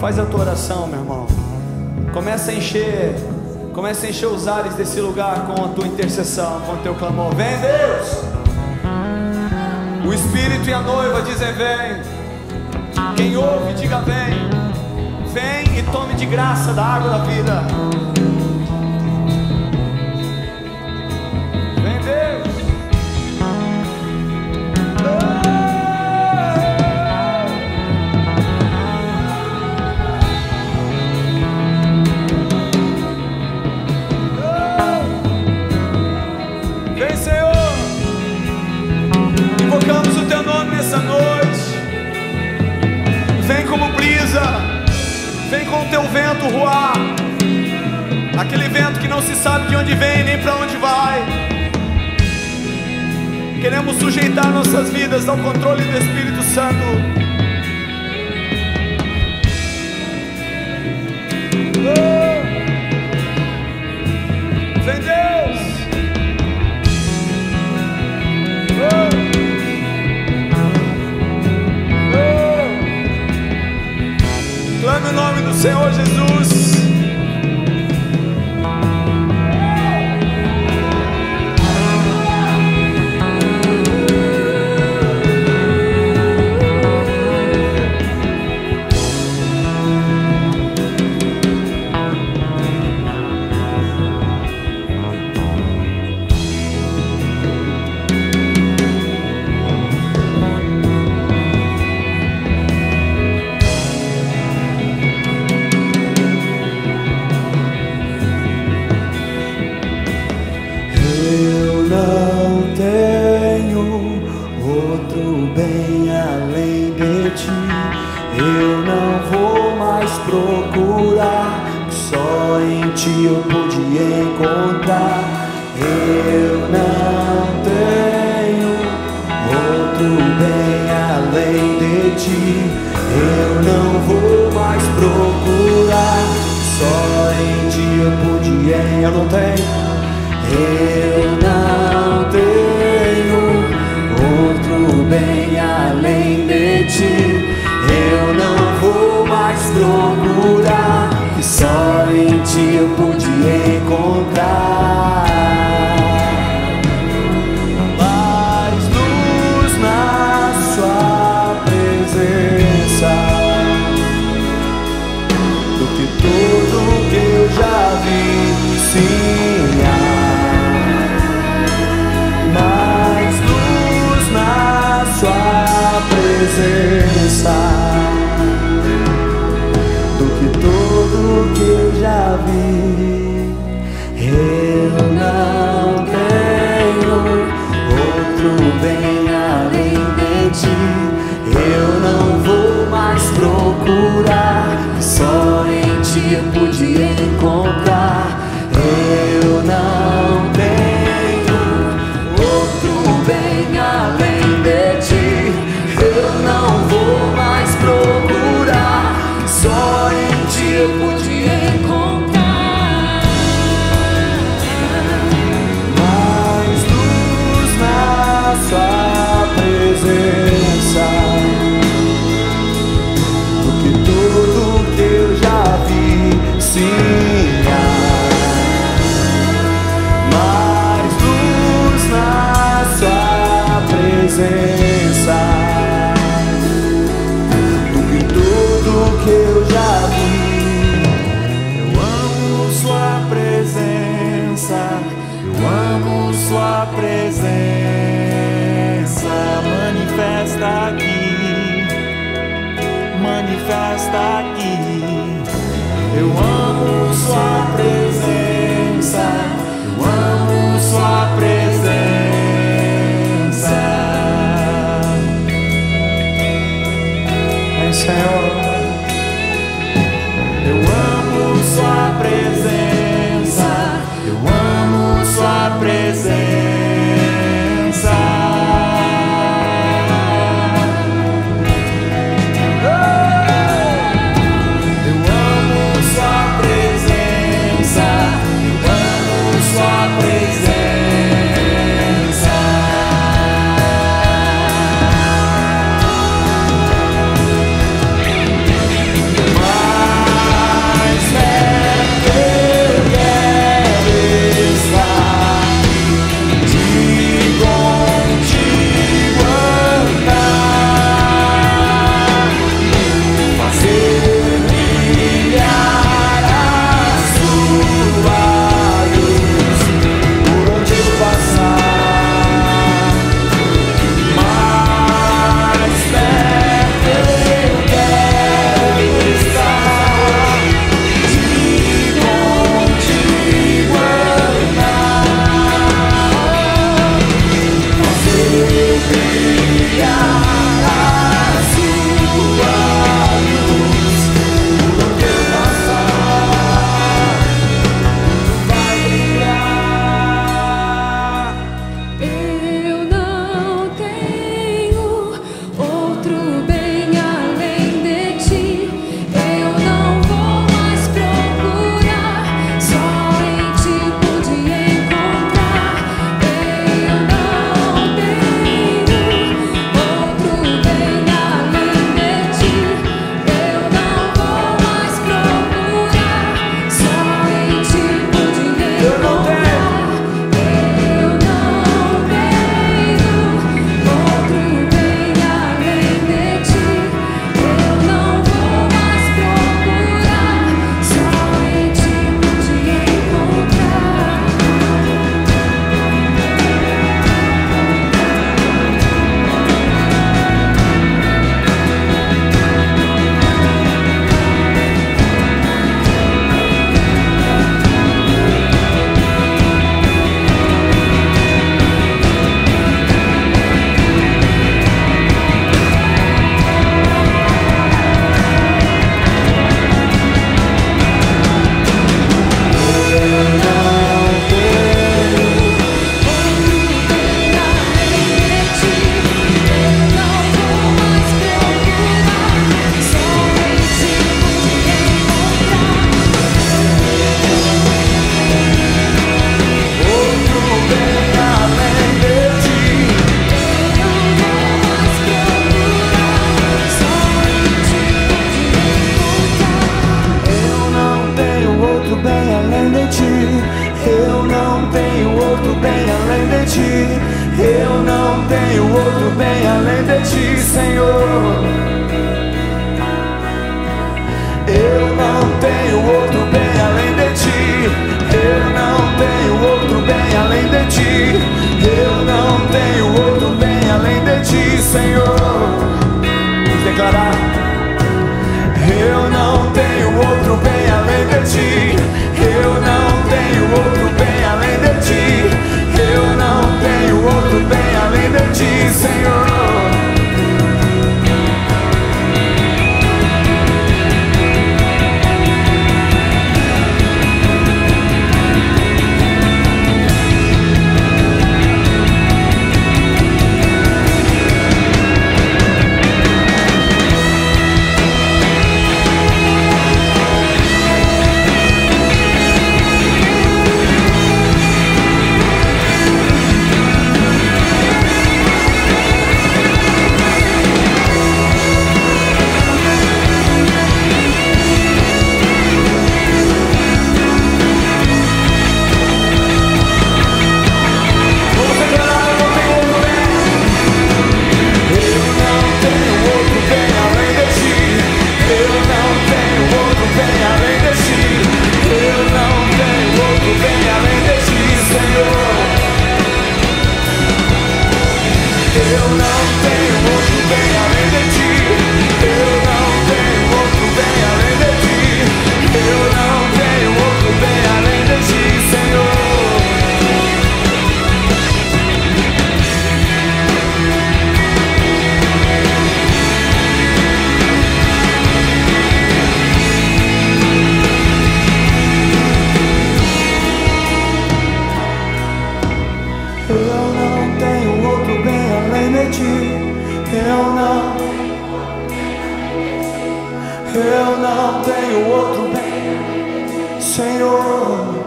Faz a tua oração, meu irmão. Começa a encher, começa a encher os ares desse lugar com a tua intercessão, com o teu clamor. Vem, Deus. O Espírito e a noiva dizem: Vem. Quem ouve, diga: Vem. Vem e tome de graça da água da vida. Não se sabe de onde vem nem para onde vai. Queremos sujeitar nossas vidas ao controle do Espírito Santo. Vem Deus! Clame o nome do Senhor Jesus. Eu não vou mais procurar, só em ti eu pude encontrar. Eu não tenho outro bem além de ti. Eu não vou mais procurar, só em ti eu pude encontrar. Eu não manifesta aqui. Eu amo sua presença, eu amo sua presença. Vem, Senhor. Além Eu não tenho outro bem além tenho outro bem, Senhor.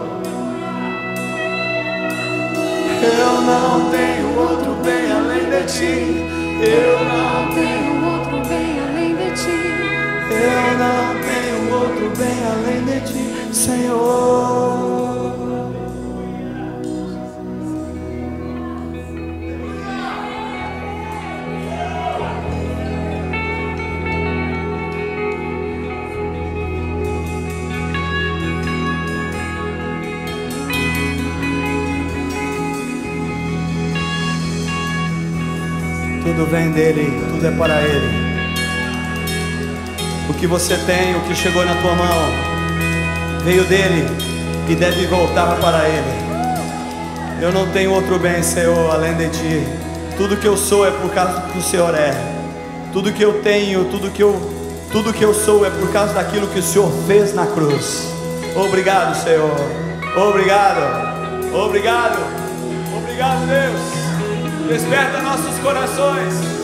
Eu não tenho outro bem além de ti. Eu não tenho outro bem além de ti. Eu não tenho outro bem além de ti, Senhor. Tudo vem dele, tudo é para ele. O que você tem, o que chegou na tua mão, veio dele e deve voltar para ele. Eu não tenho outro bem, Senhor, além de ti. Tudo que eu sou é por causa do que o Senhor é. Tudo que eu tenho, tudo que eu, tudo que eu sou é por causa daquilo que o Senhor fez na cruz. Obrigado, Senhor. Obrigado. Obrigado. Obrigado, Deus. Desperta nossos corações.